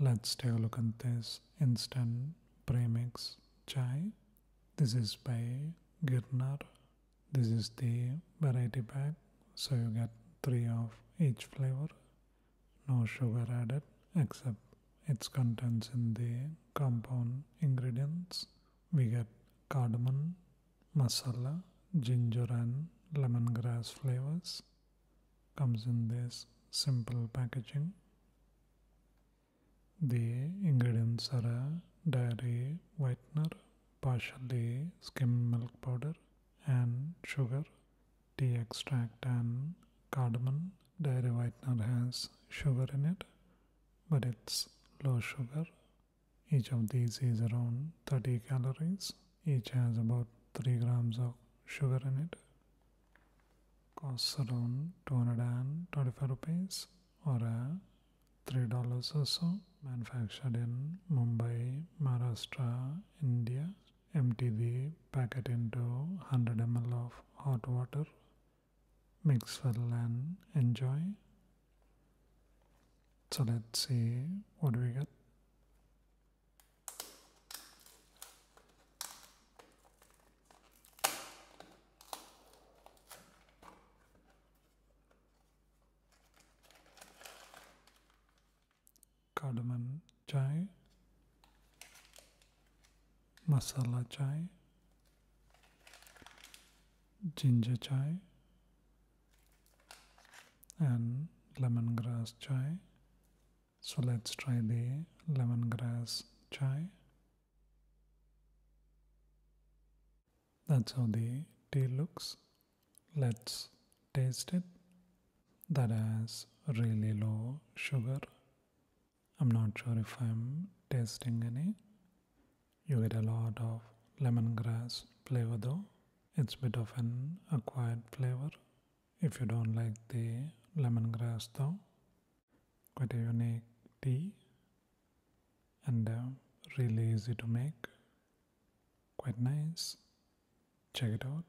let's take a look at this instant premix chai. This is by Girnar. This is the variety pack, so you get three of each flavor. No sugar added except its contents in the compound ingredients. We get cardamom, masala, ginger, and lemongrass flavors. Comes in this simple packaging. The ingredients are dairy whitener, partially skim milk powder, and sugar, tea extract, and cardamom. Dairy whitener has sugar in it, but it's low sugar. Each of these is around 30 calories. Each has about 3 grams of sugar in it. Costs around 225 rupees or a $3 or so. Manufactured in Mumbai, Maharashtra, India. Empty the packet into 100 ml of hot water. Mix well and enjoy. So let's see what do we get. Cardamom chai, masala chai, ginger chai, and lemongrass chai. So let's try the lemongrass chai. That's how the tea looks. Let's taste it. That has really low sugar. I'm not sure if I'm tasting any. You get a lot of lemongrass flavor though. It's a bit of an acquired flavor. If you don't like the lemongrass though, quite a unique tea and uh, really easy to make. Quite nice. Check it out.